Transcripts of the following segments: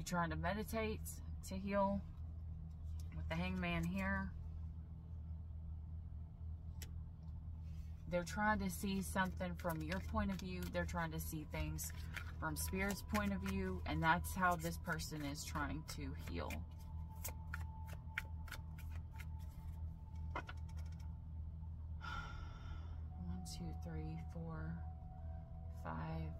be trying to meditate to heal with the hangman here. They're trying to see something from your point of view. They're trying to see things from spirit's point of view. And that's how this person is trying to heal. One, two, three, four, five.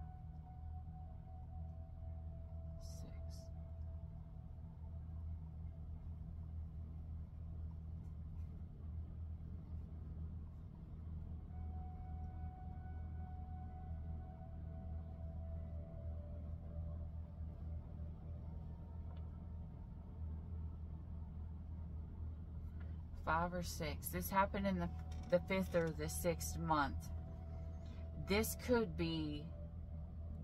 Five or six. This happened in the, the fifth or the sixth month. This could be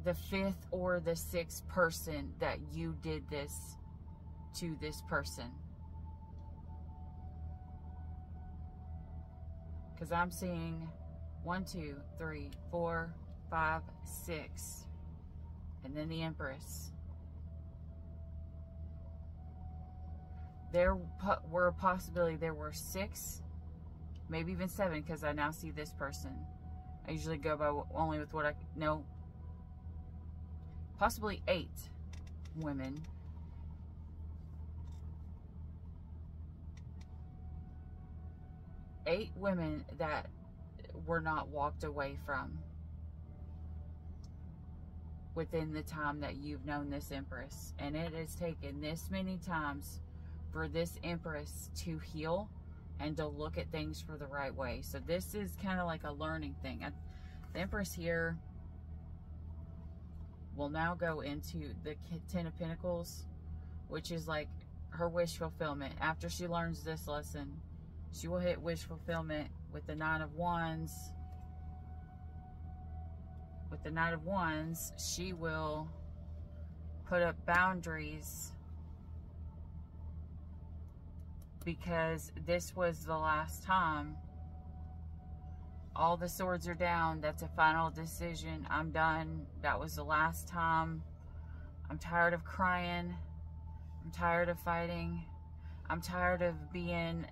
the fifth or the sixth person that you did this to this person. Because I'm seeing one, two, three, four, five, six. And then the Empress. There were a possibility there were six, maybe even seven, because I now see this person. I usually go by only with what I know. Possibly eight women. Eight women that were not walked away from within the time that you've known this Empress. And it has taken this many times for this Empress to heal and to look at things for the right way. So this is kind of like a learning thing. The Empress here will now go into the Ten of Pentacles, which is like her wish fulfillment. After she learns this lesson, she will hit wish fulfillment with the Nine of Wands. With the Knight of Wands, she will put up boundaries because this was the last time. All the swords are down. That's a final decision. I'm done. That was the last time. I'm tired of crying. I'm tired of fighting. I'm tired of being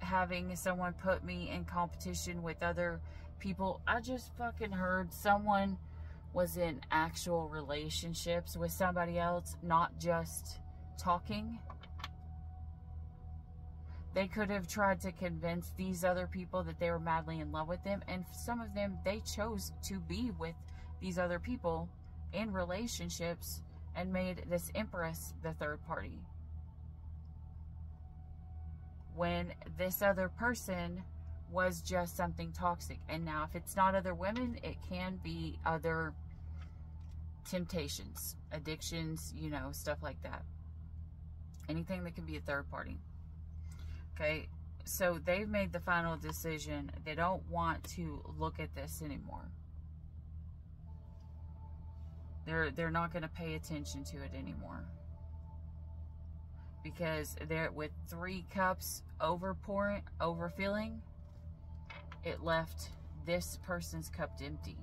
having someone put me in competition with other people. I just fucking heard someone was in actual relationships with somebody else, not just talking. They could have tried to convince these other people that they were madly in love with them. And some of them, they chose to be with these other people in relationships and made this Empress the third party. When this other person was just something toxic. And now, if it's not other women, it can be other temptations, addictions, you know, stuff like that. Anything that can be a third party. Okay, so they've made the final decision. They don't want to look at this anymore. They're they're not going to pay attention to it anymore. Because they're with three cups over overpouring, overfilling, it left this person's cup empty.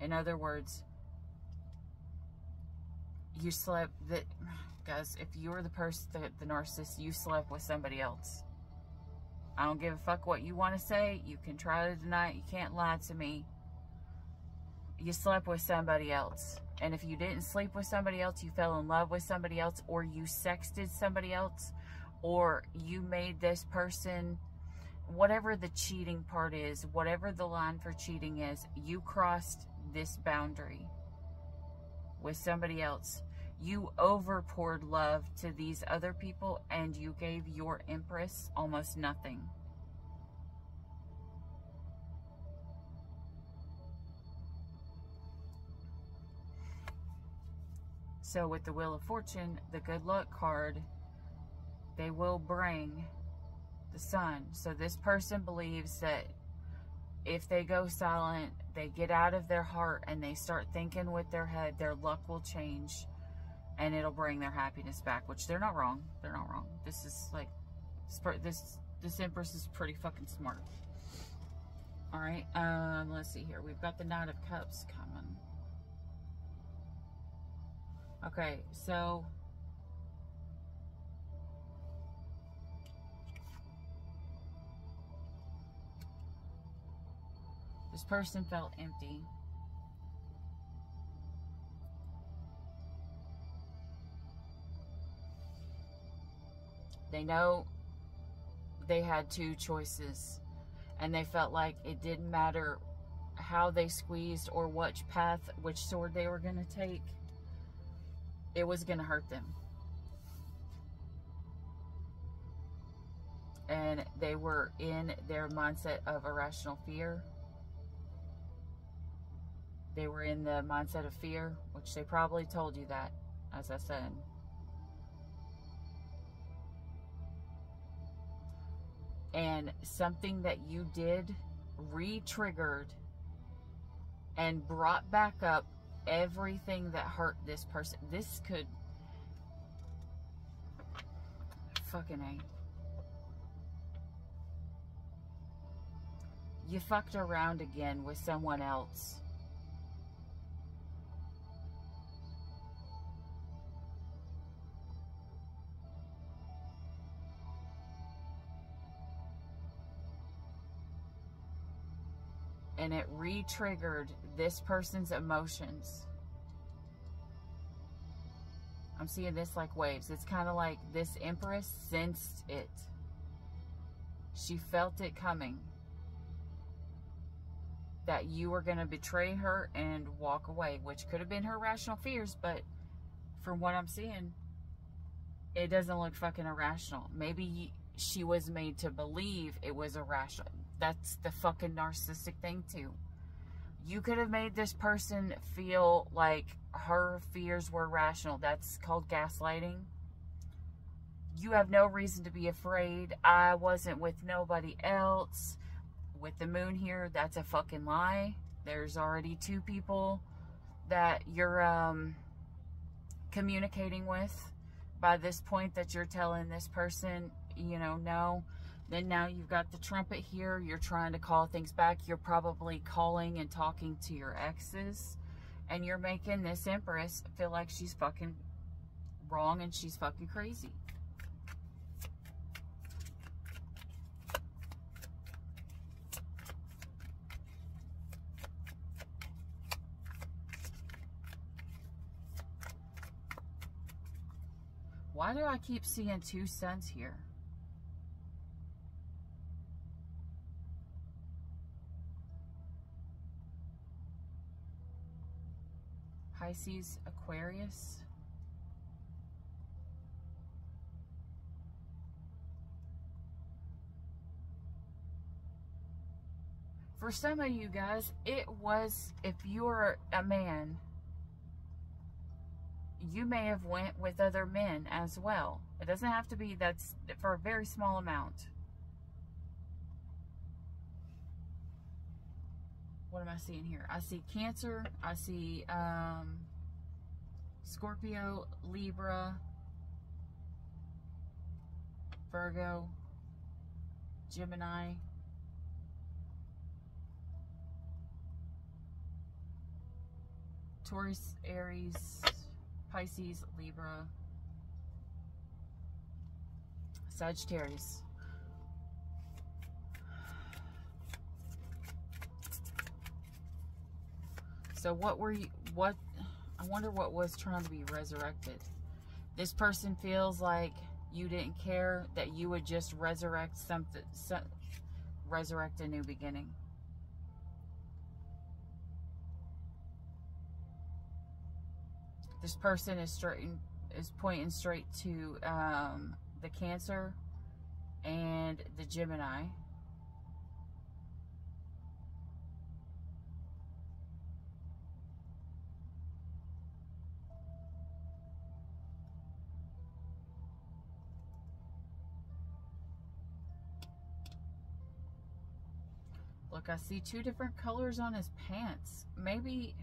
In other words, you slept that Guys, if you're the person, the, the narcissist, you slept with somebody else. I don't give a fuck what you want to say. You can try to deny it. You can't lie to me. You slept with somebody else. And if you didn't sleep with somebody else, you fell in love with somebody else, or you sexted somebody else, or you made this person, whatever the cheating part is, whatever the line for cheating is, you crossed this boundary with somebody else you overpoured love to these other people and you gave your empress almost nothing. So with the Wheel of Fortune, the good luck card, they will bring the sun. So this person believes that if they go silent, they get out of their heart and they start thinking with their head, their luck will change and it'll bring their happiness back, which they're not wrong. They're not wrong. This is like This this, Empress is pretty fucking smart. All right, um, let's see here. We've got the Knight of Cups coming. Okay, so This person felt empty. They know they had two choices and they felt like it didn't matter how they squeezed or which path, which sword they were going to take, it was going to hurt them. And they were in their mindset of irrational fear they were in the mindset of fear, which they probably told you that, as I said. And something that you did re triggered and brought back up everything that hurt this person. This could. Fucking A. You fucked around again with someone else and it re-triggered this person's emotions. I'm seeing this like waves. It's kind of like this Empress sensed it. She felt it coming. That you were going to betray her and walk away, which could have been her rational fears, but from what I'm seeing, it doesn't look fucking irrational. Maybe she was made to believe it was irrational that's the fucking narcissistic thing too. You could have made this person feel like her fears were rational. That's called gaslighting. You have no reason to be afraid. I wasn't with nobody else. With the moon here, that's a fucking lie. There's already two people that you're um, communicating with by this point that you're telling this person, you know, no then now you've got the trumpet here. You're trying to call things back. You're probably calling and talking to your exes. And you're making this empress feel like she's fucking wrong and she's fucking crazy. Why do I keep seeing two suns here? Pisces, Aquarius. For some of you guys, it was, if you're a man, you may have went with other men as well. It doesn't have to be, that's for a very small amount. What am I seeing here? I see Cancer, I see um, Scorpio, Libra, Virgo, Gemini, Taurus, Aries, Pisces, Libra, Sagittarius. So what were you, what, I wonder what was trying to be resurrected. This person feels like you didn't care that you would just resurrect something, some, resurrect a new beginning. This person is straight, is pointing straight to um, the Cancer and the Gemini. I see two different colors on his pants. Maybe...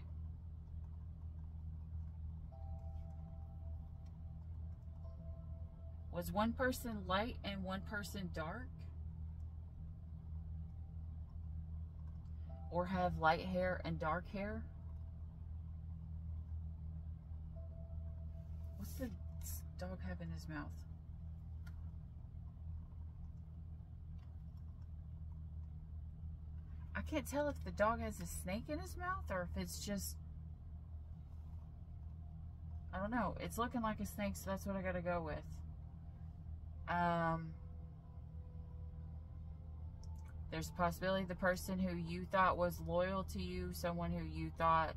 Was one person light and one person dark? Or have light hair and dark hair? What's the dog have in his mouth? I can't tell if the dog has a snake in his mouth or if it's just I don't know. It's looking like a snake, so that's what I gotta go with. Um, there's a possibility the person who you thought was loyal to you, someone who you thought,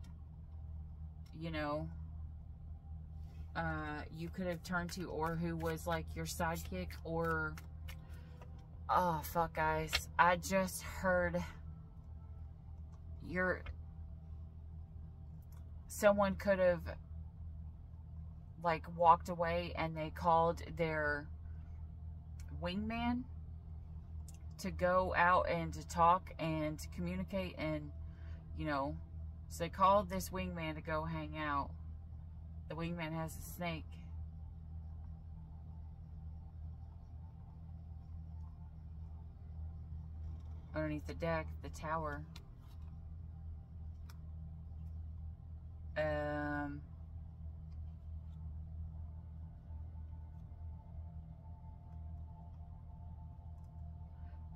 you know, uh, you could have turned to, or who was like your sidekick, or, oh, fuck, guys. I just heard your, someone could have like walked away and they called their wingman to go out and to talk and to communicate and you know so they called this wingman to go hang out. The wingman has a snake. Underneath the deck the tower um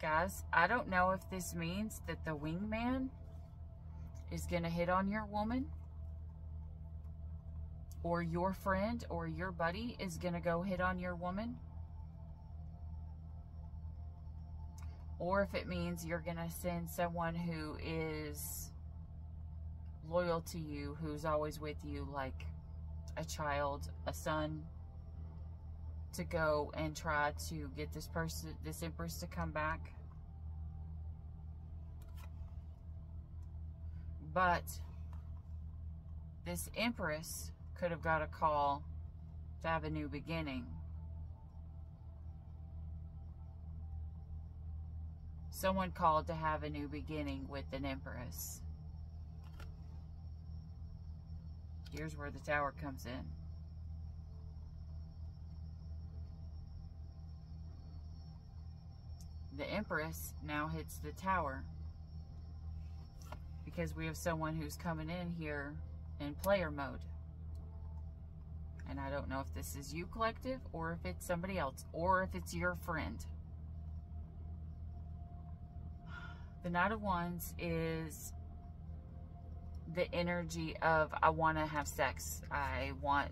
Guys, I don't know if this means that the wingman is going to hit on your woman or your friend or your buddy is going to go hit on your woman. Or if it means you're going to send someone who is loyal to you, who's always with you, like a child, a son, to go and try to get this person, this empress to come back. But this empress could have got a call to have a new beginning. Someone called to have a new beginning with an empress. Here's where the tower comes in. the Empress now hits the tower. Because we have someone who's coming in here in player mode. And I don't know if this is you collective or if it's somebody else or if it's your friend. The Knight of Wands is the energy of I want to have sex. I want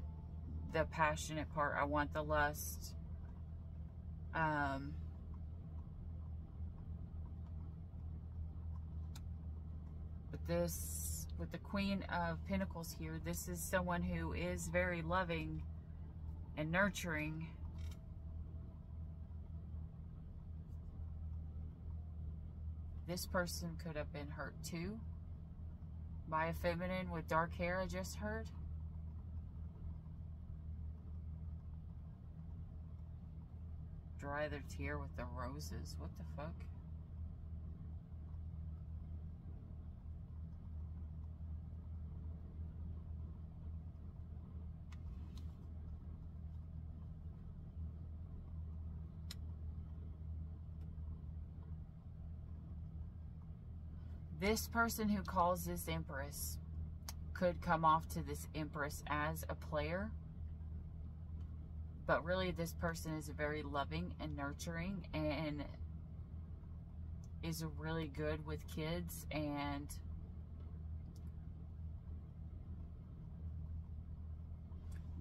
the passionate part. I want the lust. Um, this, with the Queen of Pentacles here, this is someone who is very loving and nurturing. This person could have been hurt too by a feminine with dark hair I just heard. Dry their tear with the roses. What the fuck? This person who calls this Empress could come off to this Empress as a player. But really, this person is very loving and nurturing and is really good with kids and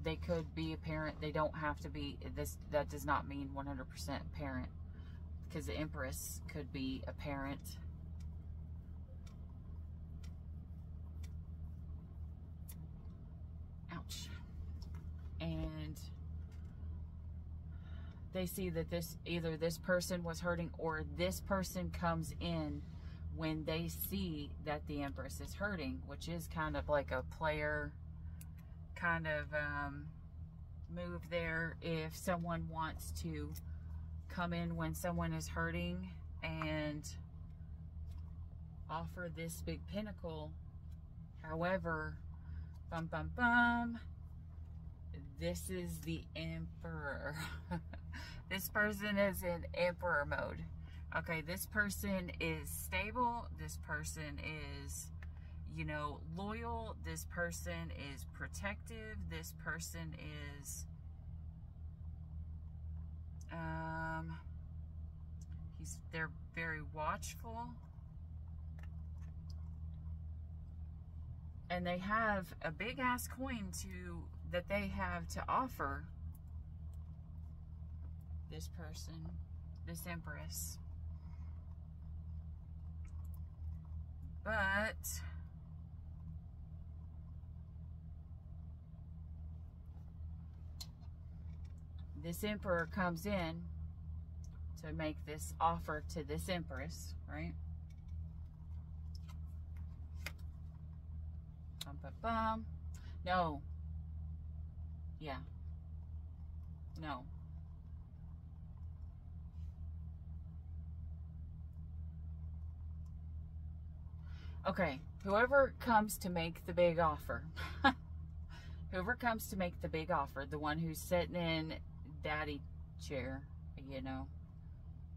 they could be a parent. They don't have to be this. That does not mean 100% parent because the Empress could be a parent and they see that this either this person was hurting or this person comes in when they see that the empress is hurting which is kind of like a player kind of um, move there if someone wants to come in when someone is hurting and offer this big pentacle however bum bum bum this is the emperor. this person is in emperor mode. Okay, this person is stable. This person is, you know, loyal. This person is protective. This person is, um, he's, they're very watchful. And they have a big ass coin to, that they have to offer this person, this empress. But this emperor comes in to make this offer to this empress, right? Bum, bum, bum. No. Yeah. No. Okay, whoever comes to make the big offer, whoever comes to make the big offer, the one who's sitting in daddy chair, you know,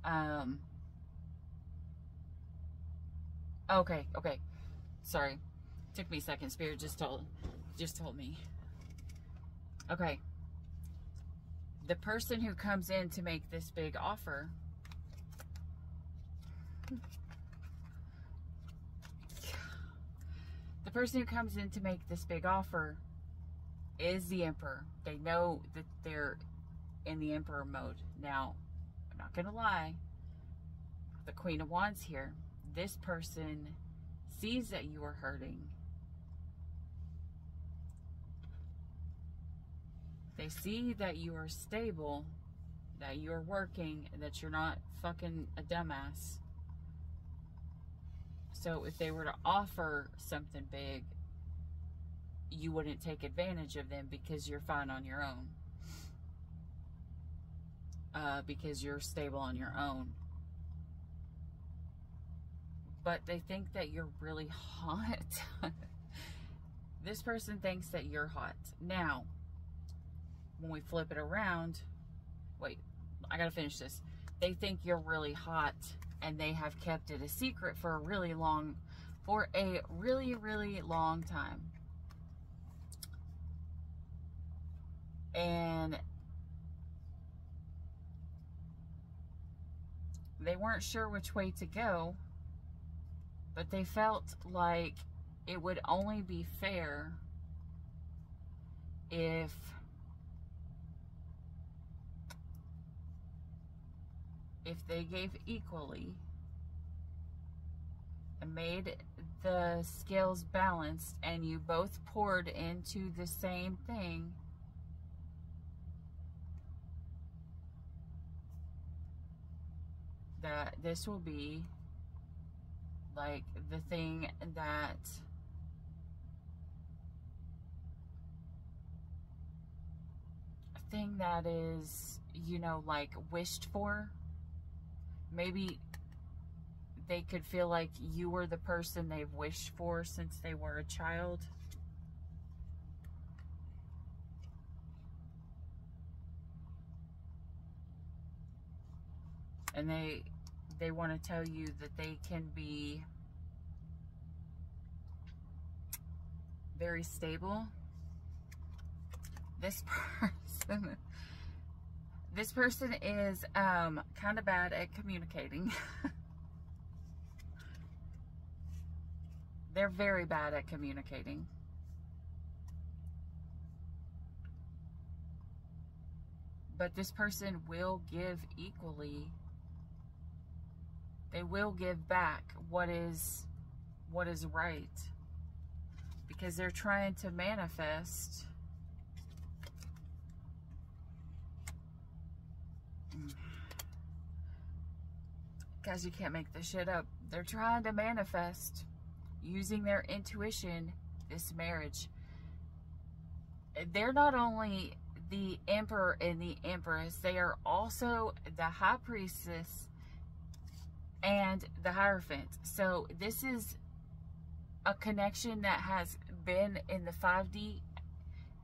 um, okay, okay, sorry, took me a second, spirit just told, just told me, okay, the person who comes in to make this big offer, the person who comes in to make this big offer is the emperor. They know that they're in the emperor mode. Now, I'm not going to lie. The Queen of Wands here. This person sees that you are hurting. They see that you are stable, that you're working, that you're not fucking a dumbass. So if they were to offer something big, you wouldn't take advantage of them because you're fine on your own. Uh, because you're stable on your own. But they think that you're really hot. this person thinks that you're hot. Now, when we flip it around, wait, I gotta finish this. They think you're really hot and they have kept it a secret for a really long, for a really, really long time. And they weren't sure which way to go, but they felt like it would only be fair if if they gave equally and made the scales balanced and you both poured into the same thing, that this will be like the thing that a thing that is you know like wished for maybe they could feel like you were the person they've wished for since they were a child. And they they want to tell you that they can be very stable. This person this person is um, kind of bad at communicating. They're very bad at communicating. But this person will give equally. They will give back what is what is right. Because they're trying to manifest Guys, you can't make this shit up. They're trying to manifest using their intuition this marriage. They're not only the emperor and the empress, they are also the high priestess and the hierophant. So this is a connection that has been in the 5D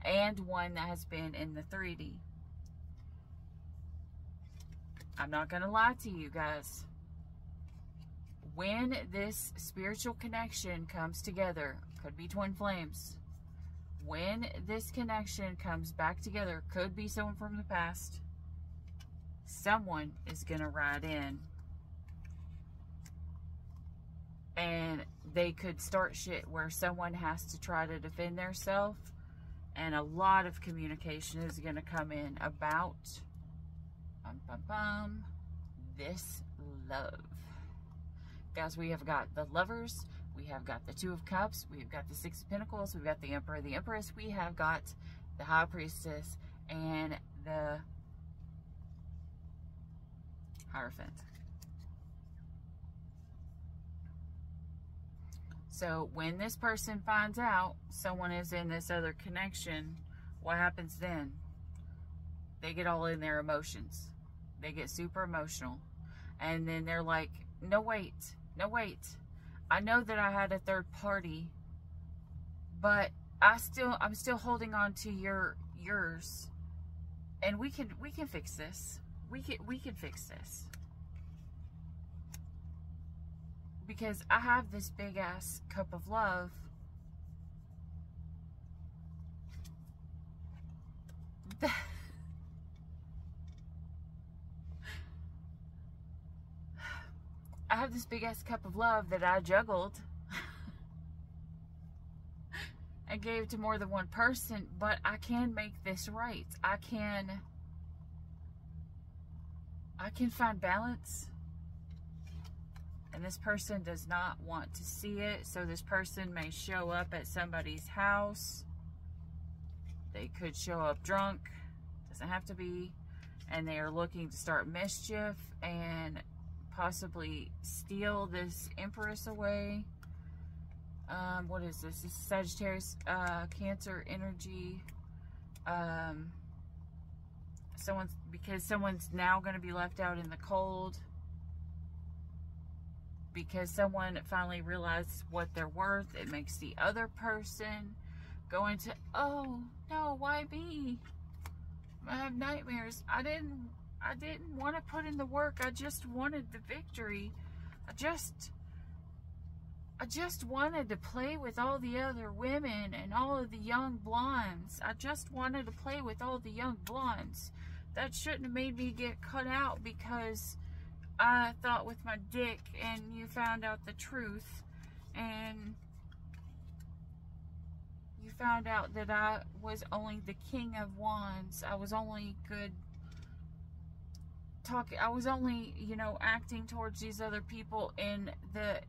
and one that has been in the 3D. I'm not going to lie to you guys. When this spiritual connection comes together, could be twin flames. When this connection comes back together, could be someone from the past. Someone is going to ride in. And they could start shit where someone has to try to defend themselves. And a lot of communication is going to come in about bum, bum, bum, this love. Guys, we have got the lovers, we have got the two of cups, we've got the six of pentacles, we've got the emperor, the empress, we have got the high priestess, and the hierophant. So when this person finds out someone is in this other connection, what happens then? They get all in their emotions. They get super emotional. And then they're like, no, wait, no, wait. I know that I had a third party, but I still, I'm still holding on to your, yours. And we can, we can fix this. We can, we can fix this. Because I have this big ass cup of love I have this big ass cup of love that I juggled and gave to more than one person, but I can make this right. I can I can find balance. And this person does not want to see it, so this person may show up at somebody's house. They could show up drunk, doesn't have to be, and they are looking to start mischief and possibly steal this Empress away. Um, what is this? This is Sagittarius, uh, Cancer energy. Um, someone's, because someone's now going to be left out in the cold. Because someone finally realized what they're worth. It makes the other person go into, oh, no, why me? I have nightmares. I didn't I didn't want to put in the work. I just wanted the victory. I just I just wanted to play with all the other women and all of the young blondes. I just wanted to play with all the young blondes. That shouldn't have made me get cut out because I thought with my dick and you found out the truth and you found out that I was only the king of wands. I was only good talking I was only, you know, acting towards these other people in the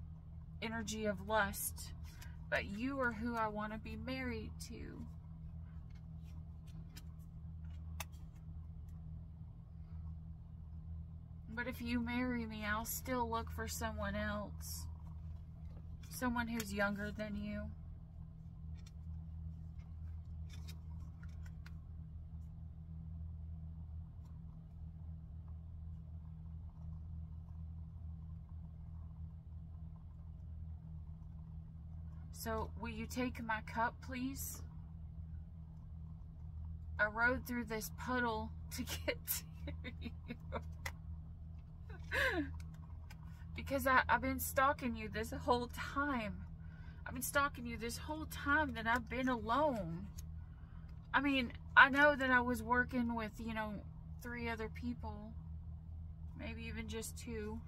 energy of lust. But you are who I want to be married to. But if you marry me, I'll still look for someone else. Someone who's younger than you. So, will you take my cup, please? I rode through this puddle to get to you. because I, I've been stalking you this whole time. I've been stalking you this whole time that I've been alone. I mean, I know that I was working with, you know, three other people. Maybe even just two.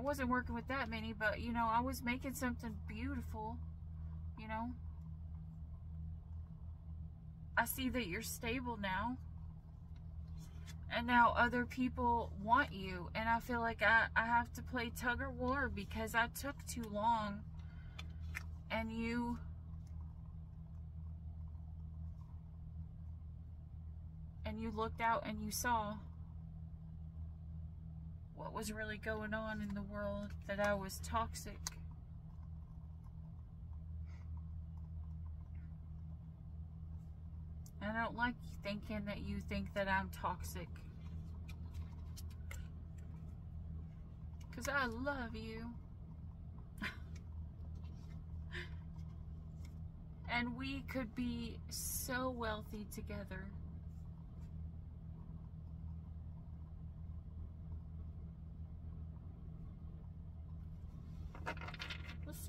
I wasn't working with that many, but you know, I was making something beautiful, you know. I see that you're stable now. And now other people want you. And I feel like I, I have to play tug of war because I took too long. And you... And you looked out and you saw what was really going on in the world, that I was toxic. I don't like thinking that you think that I'm toxic. Because I love you. and we could be so wealthy together.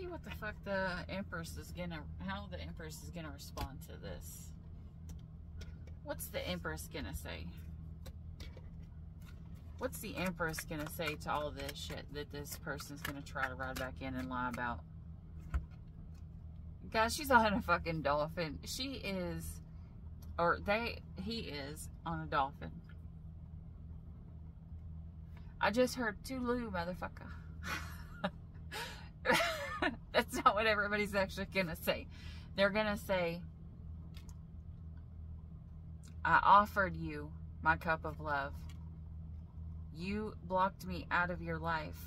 See what the fuck the Empress is gonna, how the Empress is gonna respond to this. What's the Empress gonna say? What's the Empress gonna say to all this shit that this person's gonna try to ride back in and lie about? Guys, she's on a fucking dolphin. She is, or they, he is on a dolphin. I just heard Tulu, motherfucker. That's not what everybody's actually gonna say. They're gonna say, I offered you my cup of love. You blocked me out of your life.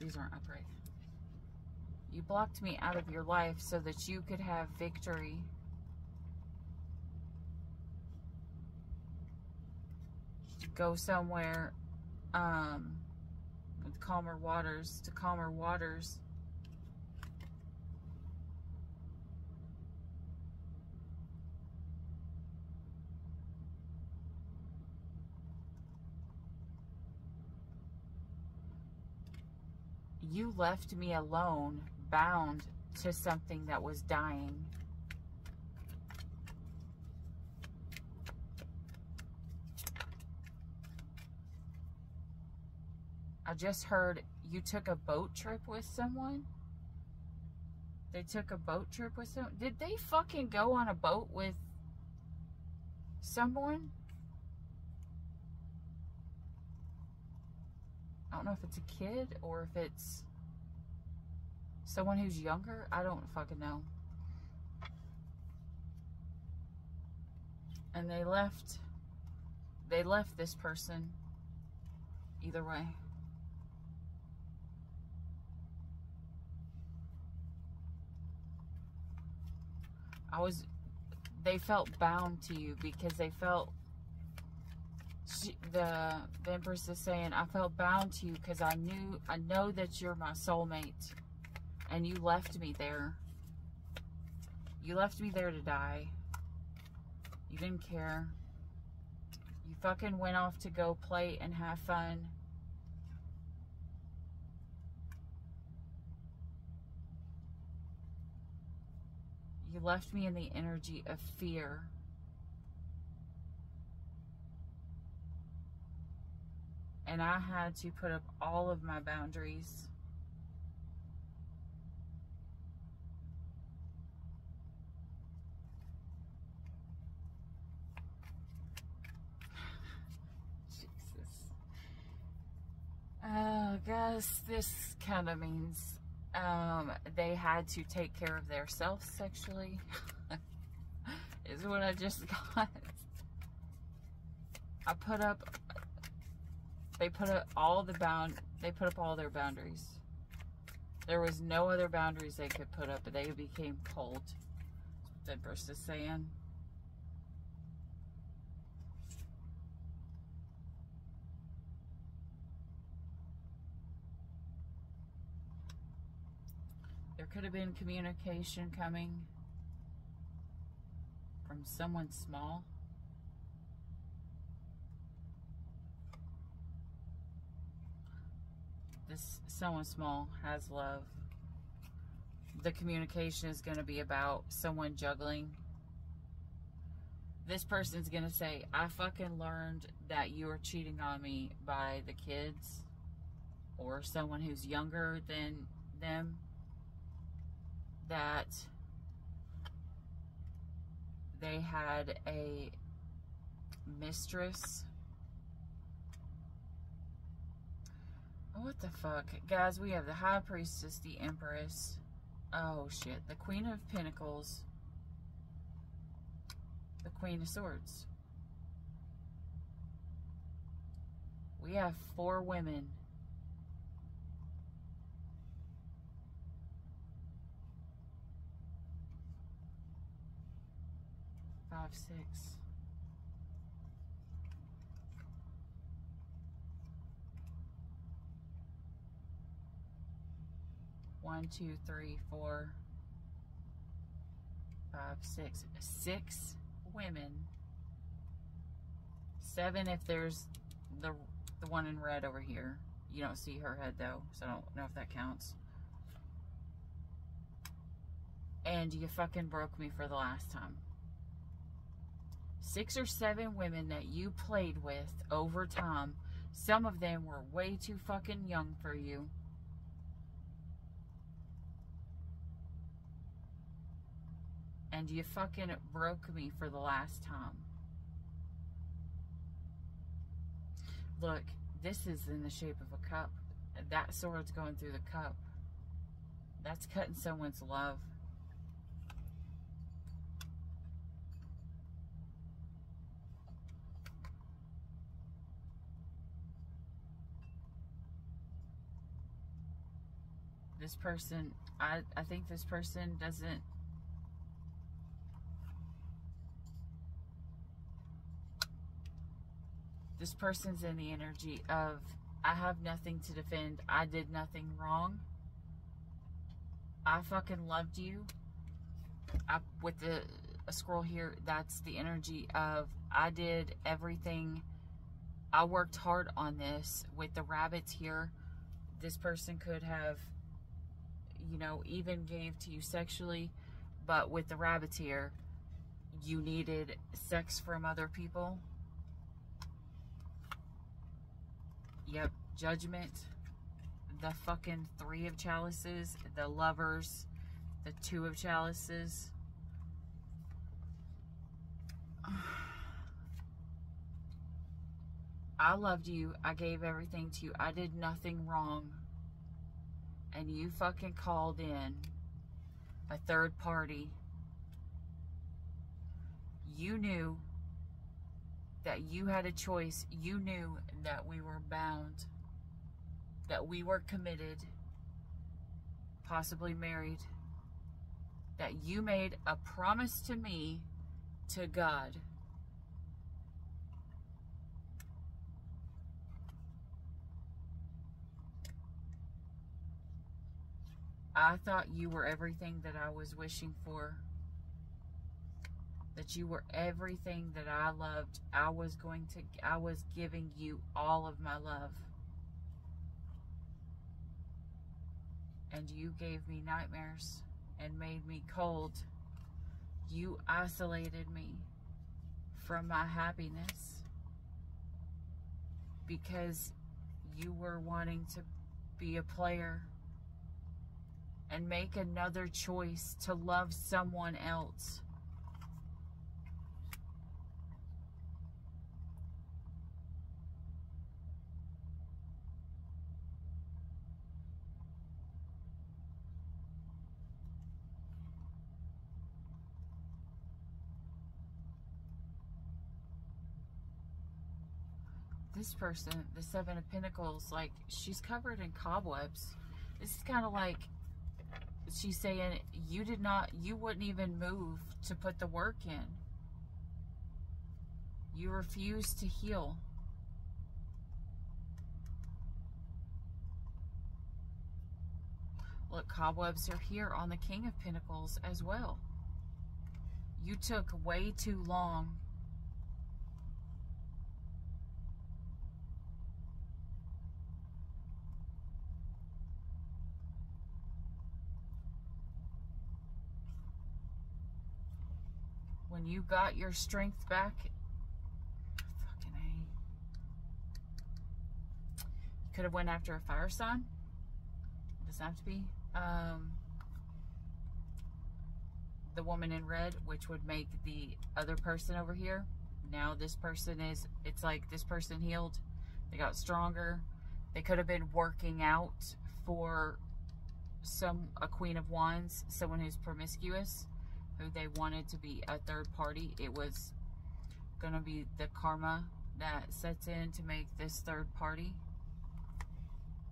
These aren't upright. You blocked me out of your life so that you could have victory. Go somewhere um, with calmer waters, to calmer waters. You left me alone bound to something that was dying. I just heard you took a boat trip with someone. They took a boat trip with someone. Did they fucking go on a boat with someone? I don't know if it's a kid or if it's Someone who's younger? I don't fucking know. And they left, they left this person either way. I was, they felt bound to you because they felt, she, the, the Empress is saying, I felt bound to you because I knew, I know that you're my soulmate and you left me there. You left me there to die. You didn't care. You fucking went off to go play and have fun. You left me in the energy of fear. And I had to put up all of my boundaries. Uh, guess this kind of means they had to take care of their self sexually. is what I just got. I put up. They put up all the bound. They put up all their boundaries. There was no other boundaries they could put up, but they became cold. That verse is saying. Could have been communication coming from someone small. This someone small has love. The communication is going to be about someone juggling. This person's going to say, I fucking learned that you are cheating on me by the kids or someone who's younger than them that they had a mistress. What the fuck? Guys, we have the High Priestess, the Empress. Oh, shit. The Queen of Pentacles. The Queen of Swords. We have four women five, six. One, two, three, four, five, six. Six women Seven if there's the the one in red over here. You don't see her head though, so I don't know if that counts. And you fucking broke me for the last time. Six or seven women that you played with over time. Some of them were way too fucking young for you. And you fucking broke me for the last time. Look, this is in the shape of a cup. That sword's going through the cup. That's cutting someone's love. This person, I, I think this person doesn't this person's in the energy of I have nothing to defend. I did nothing wrong. I fucking loved you. I, with the a scroll here, that's the energy of I did everything. I worked hard on this with the rabbits here. This person could have, you know, even gave to you sexually, but with the rabbits here, you needed sex from other people Yep, Judgment, the fucking Three of Chalices, the Lovers, the Two of Chalices. I loved you. I gave everything to you. I did nothing wrong. And you fucking called in a third party. You knew that you had a choice. You knew that we were bound, that we were committed, possibly married, that you made a promise to me, to God. I thought you were everything that I was wishing for that you were everything that I loved. I was going to, I was giving you all of my love. And you gave me nightmares and made me cold. You isolated me from my happiness because you were wanting to be a player and make another choice to love someone else. this person, the Seven of Pentacles, like she's covered in cobwebs. This is kind of like she's saying you did not, you wouldn't even move to put the work in. You refuse to heal. Look, cobwebs are here on the King of Pentacles as well. You took way too long when you got your strength back, fucking A. You could have went after a fire sign. It doesn't have to be. Um, the woman in red, which would make the other person over here. Now this person is, it's like this person healed. They got stronger. They could have been working out for some, a queen of wands, someone who's promiscuous who they wanted to be a third party. It was going to be the karma that sets in to make this third party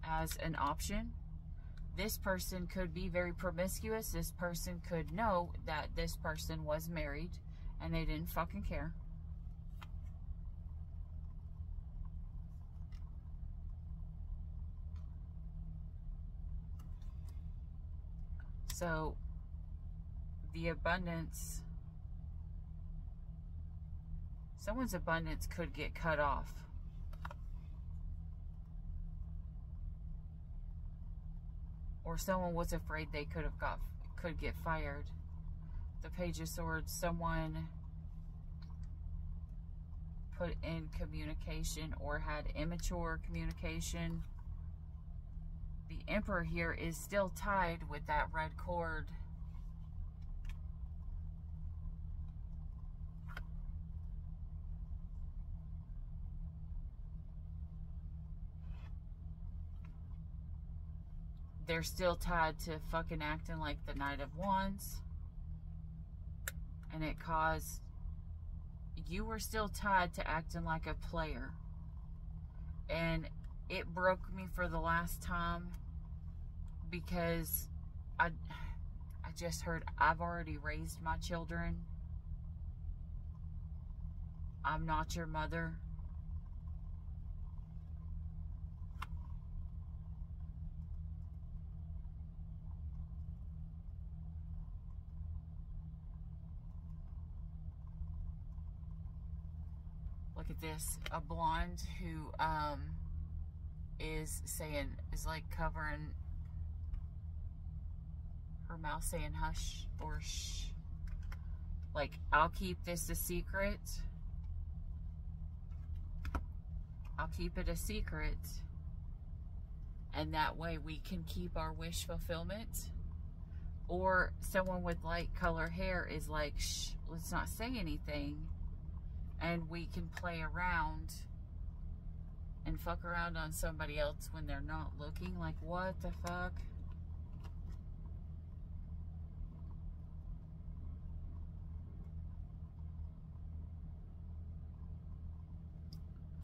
as an option. This person could be very promiscuous. This person could know that this person was married and they didn't fucking care. So the abundance Someone's abundance could get cut off. Or someone was afraid they could have got could get fired. The Page of Swords, someone put in communication or had immature communication. The Emperor here is still tied with that red cord. They're still tied to fucking acting like the Knight of Wands. And it caused you were still tied to acting like a player. And it broke me for the last time because I I just heard I've already raised my children. I'm not your mother. At this a blonde who um is saying is like covering her mouth saying hush or shh. Like I'll keep this a secret. I'll keep it a secret. And that way we can keep our wish fulfillment. Or someone with light color hair is like shh let's not say anything and we can play around and fuck around on somebody else when they're not looking. Like, what the fuck?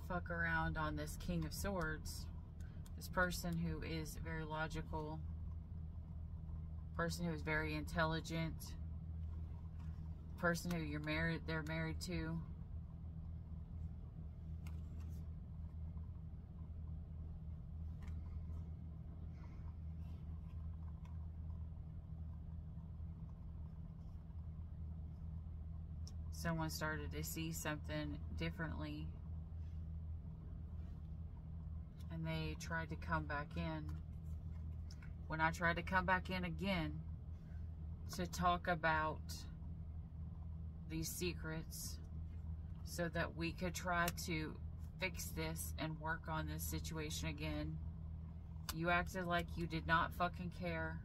Fuck around on this King of Swords. This person who is very logical. Person who is very intelligent. Person who you're married, they're married to. Someone started to see something differently and they tried to come back in. When I tried to come back in again to talk about these secrets so that we could try to fix this and work on this situation again, you acted like you did not fucking care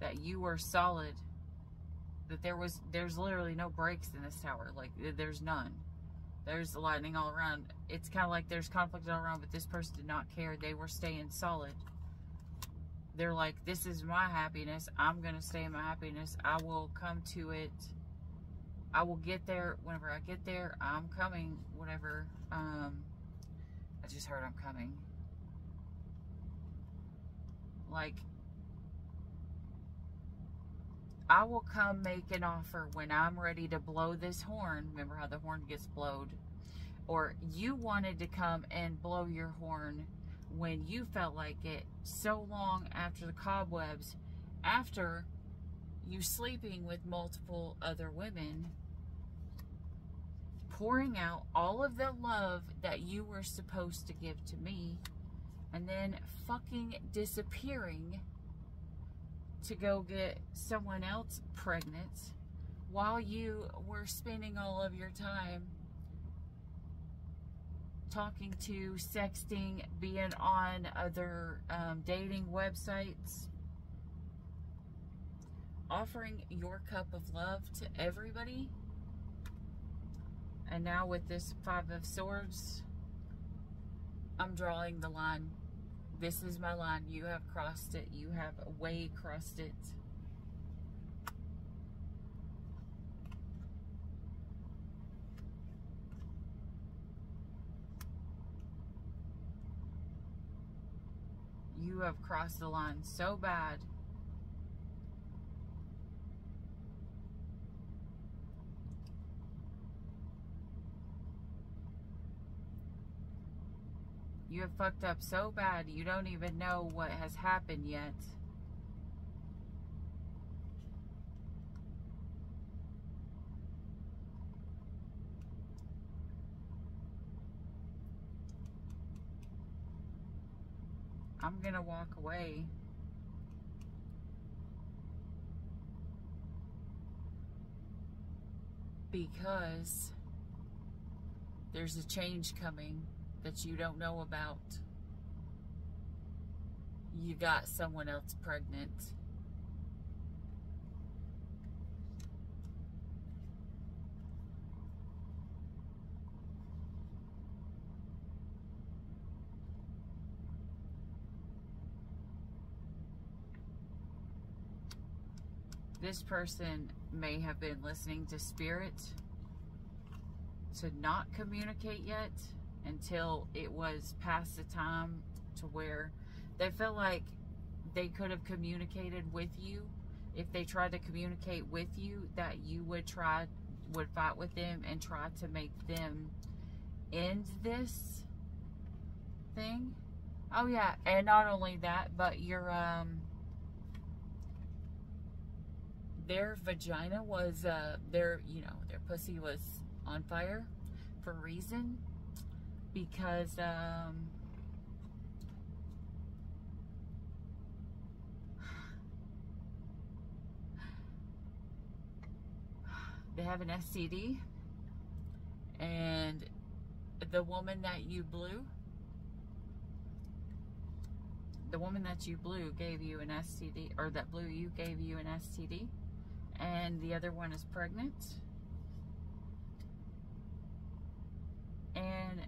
that you were solid that there was there's literally no breaks in this tower. Like there's none. There's lightning all around. It's kind of like there's conflict all around but this person did not care. They were staying solid. They're like this is my happiness. I'm gonna stay in my happiness. I will come to it. I will get there whenever i get there. I'm coming whatever. Um i just heard i'm coming. Like I will come make an offer when I'm ready to blow this horn. Remember how the horn gets blowed? Or you wanted to come and blow your horn when you felt like it so long after the cobwebs, after you sleeping with multiple other women, pouring out all of the love that you were supposed to give to me, and then fucking disappearing to go get someone else pregnant while you were spending all of your time talking to, sexting, being on other um, dating websites, offering your cup of love to everybody. And now with this Five of Swords, I'm drawing the line this is my line. You have crossed it. You have way crossed it. You have crossed the line so bad. You have fucked up so bad you don't even know what has happened yet. I'm going to walk away. Because there's a change coming that you don't know about. You got someone else pregnant. this person may have been listening to spirit to not communicate yet until it was past the time to where they felt like they could have communicated with you if they tried to communicate with you that you would try would fight with them and try to make them end this thing oh yeah and not only that but your um their vagina was, uh, their, you know, their pussy was on fire for a reason. Because, um, they have an STD and the woman that you blew the woman that you blew gave you an STD or that blew you gave you an STD and the other one is pregnant. And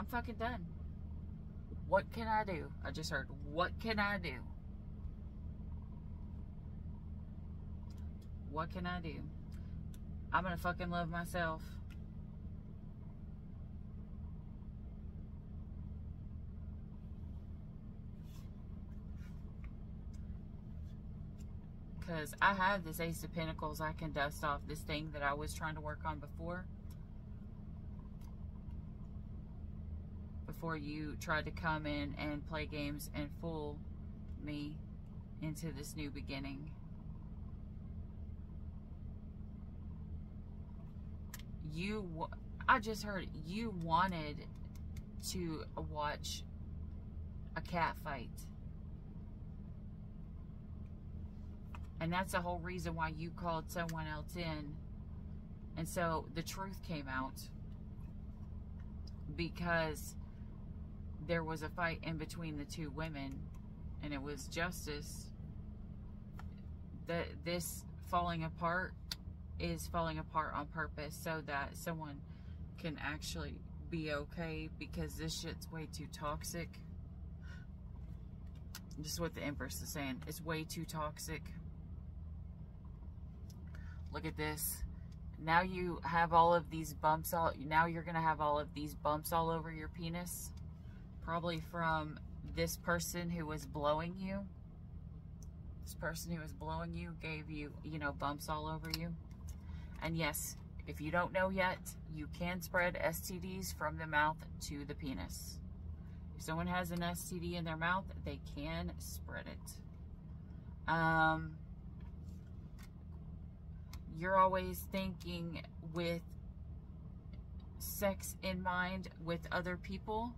I'm fucking done. What can I do? I just heard, what can I do? What can I do? I'm gonna fucking love myself. because I have this Ace of Pentacles. I can dust off this thing that I was trying to work on before. Before you tried to come in and play games and fool me into this new beginning. You, I just heard you wanted to watch a cat fight. And that's the whole reason why you called someone else in. And so the truth came out because there was a fight in between the two women and it was justice that this falling apart is falling apart on purpose so that someone can actually be okay because this shit's way too toxic. This is what the Empress is saying. It's way too toxic. Look at this. Now you have all of these bumps all, now you're to have all of these bumps all over your penis. Probably from this person who was blowing you. This person who was blowing you gave you, you know, bumps all over you. And yes, if you don't know yet, you can spread STDs from the mouth to the penis. If someone has an STD in their mouth, they can spread it. Um, you're always thinking with sex in mind with other people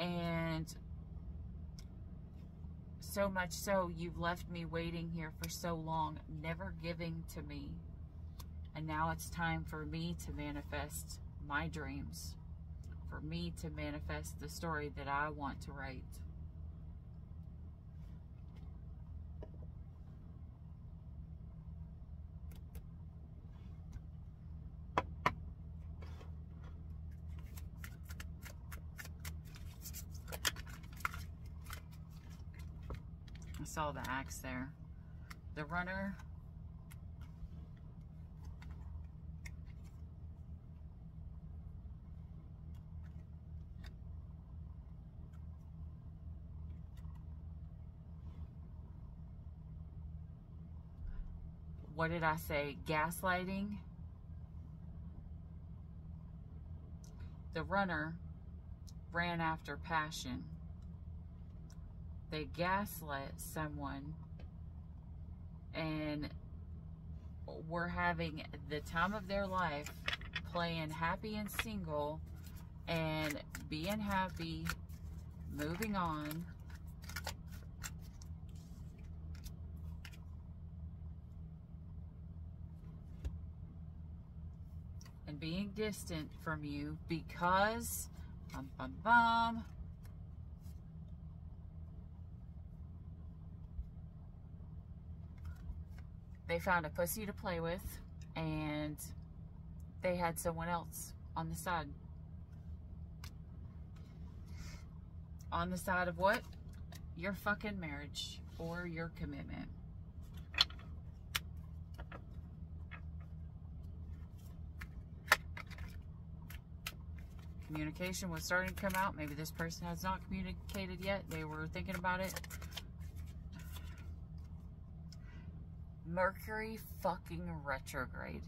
and so much so you've left me waiting here for so long never giving to me. And now it's time for me to manifest my dreams for me to manifest the story that I want to write saw the axe there. The runner. What did I say? Gaslighting. The runner ran after passion they gaslit someone and were having the time of their life playing happy and single and being happy moving on. And being distant from you because, bum, bum, bum, they found a pussy to play with and they had someone else on the side. On the side of what? Your fucking marriage or your commitment. Communication was starting to come out. Maybe this person has not communicated yet. They were thinking about it. Mercury fucking retrograde.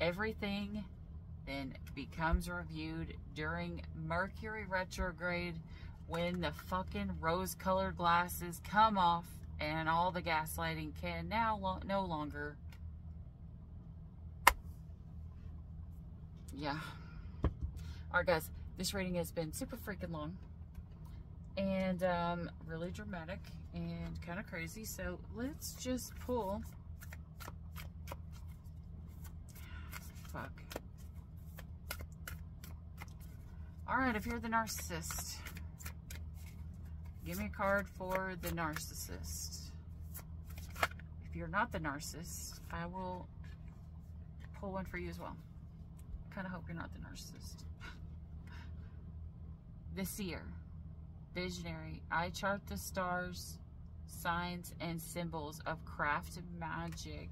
Everything then becomes reviewed during Mercury retrograde when the fucking rose colored glasses come off and all the gaslighting can now lo no longer. Yeah. Alright, guys, this reading has been super freaking long and um, really dramatic and kind of crazy. So let's just pull. Fuck. All right, if you're the narcissist, give me a card for the narcissist. If you're not the narcissist, I will pull one for you as well. Kind of hope you're not the narcissist. the seer visionary. I chart the stars, signs, and symbols of craft magic.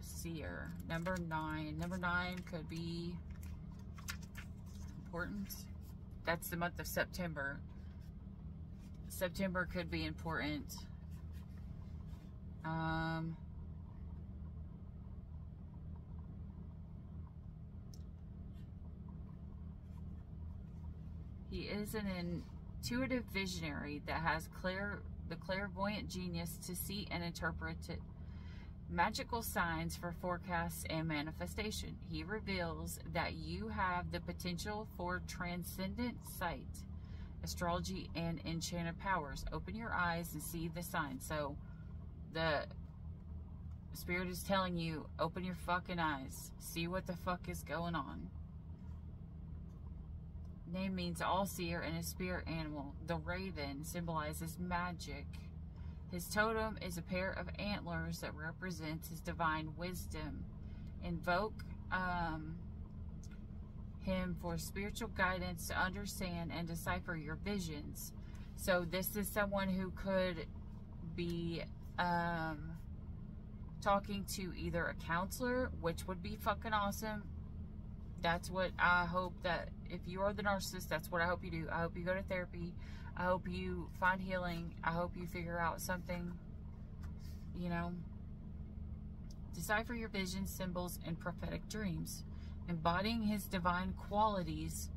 Seer. Number nine. Number nine could be important. That's the month of September. September could be important. Um, He is an intuitive visionary that has clear the clairvoyant genius to see and interpret magical signs for forecasts and manifestation. He reveals that you have the potential for transcendent sight, astrology, and enchanted powers. Open your eyes and see the signs. So the spirit is telling you, open your fucking eyes. See what the fuck is going on name means all seer and a spirit animal. The raven symbolizes magic. His totem is a pair of antlers that represents his divine wisdom. Invoke um, him for spiritual guidance to understand and decipher your visions. So this is someone who could be um, talking to either a counselor, which would be fucking awesome, that's what I hope that if you are the narcissist, that's what I hope you do. I hope you go to therapy. I hope you find healing. I hope you figure out something, you know. Decipher your visions, symbols, and prophetic dreams. Embodying his divine qualities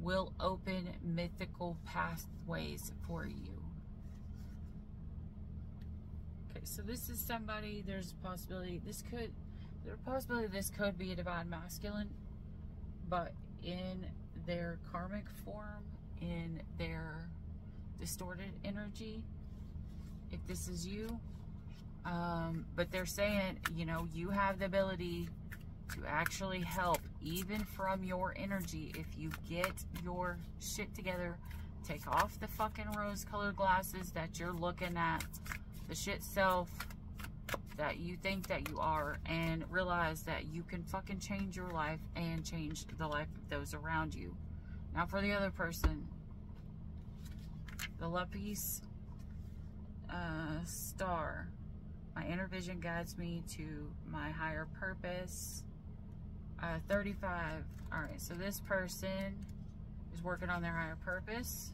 will open mythical pathways for you. Okay, so this is somebody, there's a possibility, this could, there's a possibility this could be a divine masculine but in their karmic form, in their distorted energy, if this is you, um, but they're saying, you know, you have the ability to actually help even from your energy. If you get your shit together take off the fucking rose colored glasses that you're looking at the shit self that you think that you are and realize that you can fucking change your life and change the life of those around you. Now for the other person, the Lapis uh, star. My inner vision guides me to my higher purpose. Uh, 35. All right, so this person is working on their higher purpose.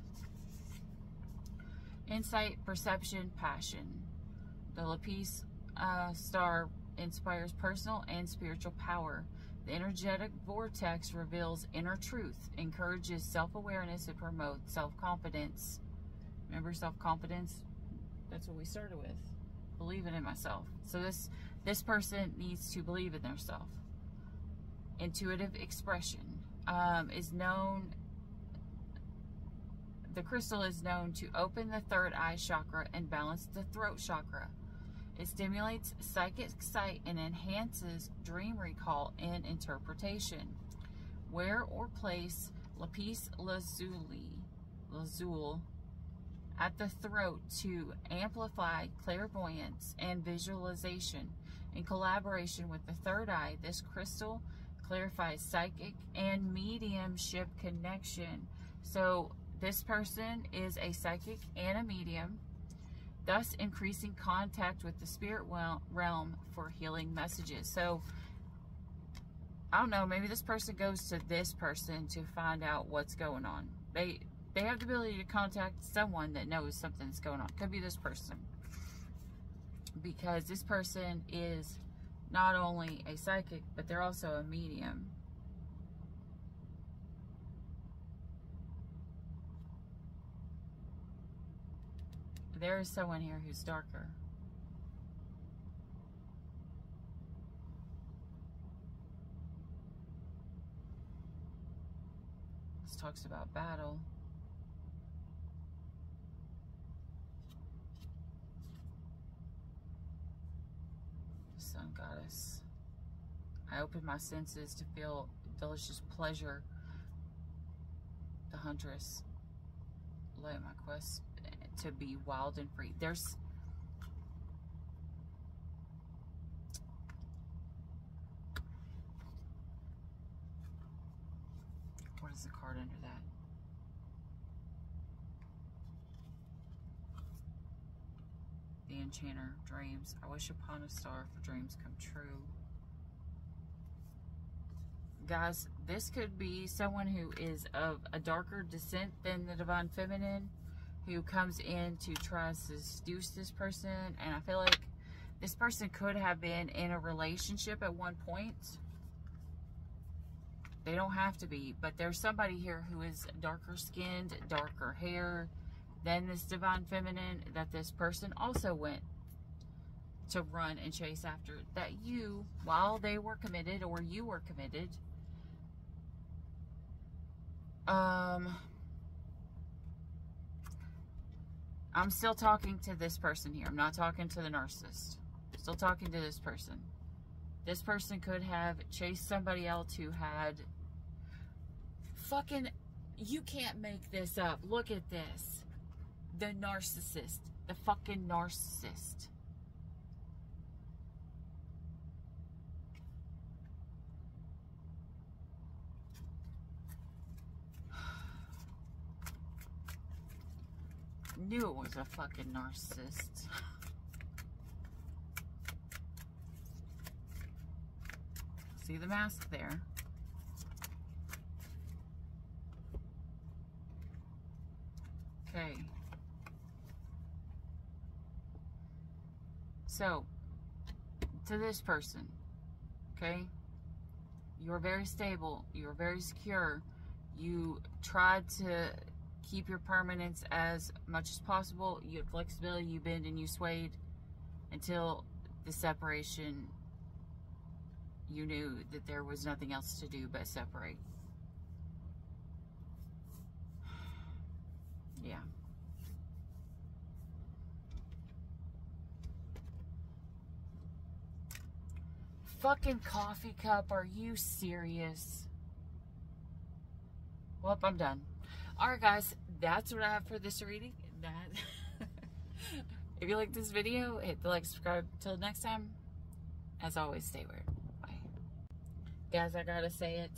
Insight, perception, passion. The Lapis uh, star inspires personal and spiritual power. The energetic vortex reveals inner truth, encourages self-awareness, and promotes self-confidence. Remember self-confidence? That's what we started with. Believing in myself. So this this person needs to believe in themselves. Intuitive expression. um, is known the crystal is known to open the third eye chakra and balance the throat chakra. It stimulates psychic sight and enhances dream recall and interpretation. Wear or place lapis lazuli, lazuli at the throat to amplify clairvoyance and visualization. In collaboration with the third eye, this crystal clarifies psychic and mediumship connection. So this person is a psychic and a medium, thus increasing contact with the spirit realm for healing messages. So, I don't know, maybe this person goes to this person to find out what's going on. They they have the ability to contact someone that knows something's going on. Could be this person. Because this person is not only a psychic, but they're also a medium. There is someone here who's darker. This talks about battle. Sun goddess. I open my senses to feel delicious pleasure. The huntress. Let my quest to be wild and free. There's what is the card under that? The Enchanter, dreams. I wish upon a star for dreams come true. Guys, this could be someone who is of a darker descent than the Divine Feminine who comes in to try to seduce this person. And I feel like this person could have been in a relationship at one point. They don't have to be, but there's somebody here who is darker skinned, darker hair than this divine feminine that this person also went to run and chase after. That you, while they were committed or you were committed, um, I'm still talking to this person here. I'm not talking to the narcissist. Still talking to this person. This person could have chased somebody else who had fucking you can't make this up. Look at this. The narcissist. The fucking narcissist. Knew it was a fucking narcissist. See the mask there? Okay. So, to this person, okay? You're very stable. You're very secure. You tried to keep your permanence as much as possible. You have flexibility, you bend and you swayed until the separation, you knew that there was nothing else to do but separate. Yeah. Fucking coffee cup, are you serious? Well, I'm done. Alright guys, that's what I have for this reading. That if you like this video, hit the like, subscribe. Till next time, as always, stay weird. Bye. Guys, I gotta say it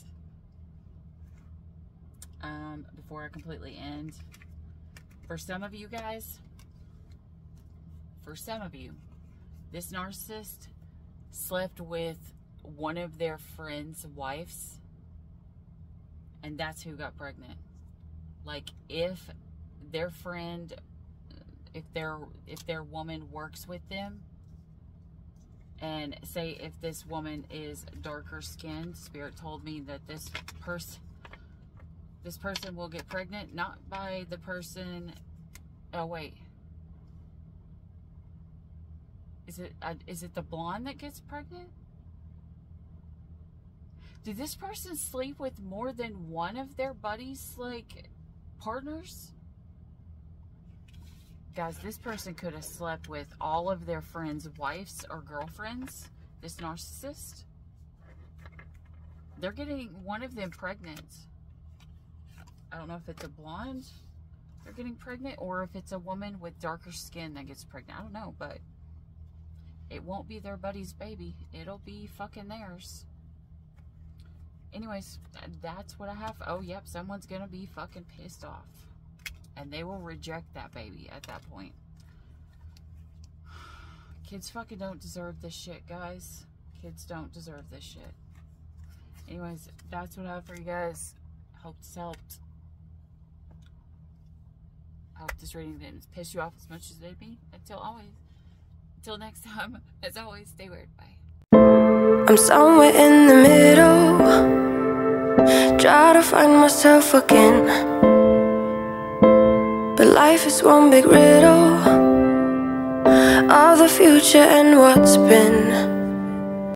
um, before I completely end. For some of you guys, for some of you, this narcissist slept with one of their friends' wives, and that's who got pregnant like if their friend if their if their woman works with them and say if this woman is darker skinned spirit told me that this person this person will get pregnant not by the person oh wait. Is it uh, is it the blonde that gets pregnant? Did this person sleep with more than one of their buddies, like partners? Guys, this person could have slept with all of their friends' wives or girlfriends. This narcissist. They're getting one of them pregnant. I don't know if it's a blonde they're getting pregnant or if it's a woman with darker skin that gets pregnant. I don't know, but it won't be their buddy's baby. It'll be fucking theirs. Anyways, that's what I have. Oh, yep, someone's going to be fucking pissed off. And they will reject that baby at that point. Kids fucking don't deserve this shit, guys. Kids don't deserve this shit. Anyways, that's what I have for you guys. Hope this helped. I hope this reading didn't piss you off as much as it did me. Until always. Until next time, as always, stay weird. Bye. I'm somewhere in the middle. Try to find myself again. But life is one big riddle of the future and what's been.